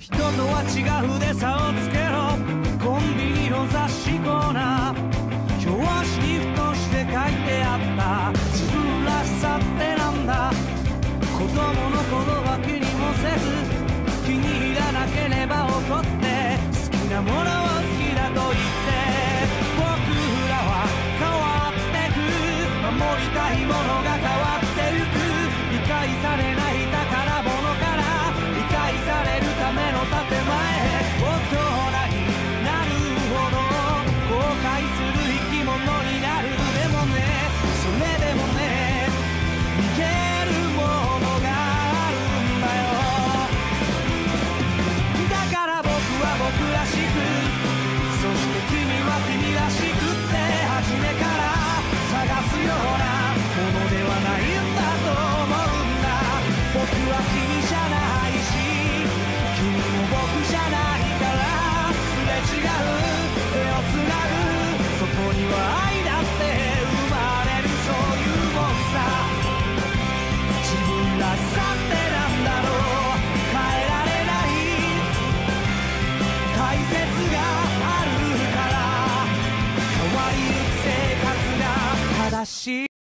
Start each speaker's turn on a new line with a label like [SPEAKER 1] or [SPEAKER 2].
[SPEAKER 1] 人とは違うで差をつけろ。コンビニの雑誌コーナー。表紙にふとして書いてあった。自分らしさってなんだ。子供の頃は気にもせず。気に入らなければ怒って。好きなものを好きだと言って。僕らは変わってく。守りたいものが変わってゆく。理解されない優しい。